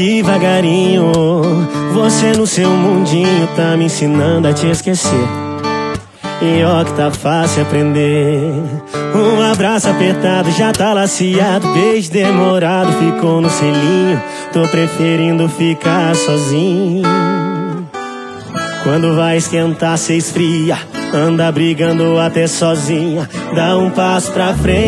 devagarinho. Você no seu mundinho tá me ensinando a te esquecer. E ó que tá fácil aprender. Um abraço apertado já tá laciado. Beijo demorado ficou no selinho. Tô preferindo ficar sozinho. Quando vai esquentar, cê esfria. Anda brigando até sozinha. Dá um passo pra frente.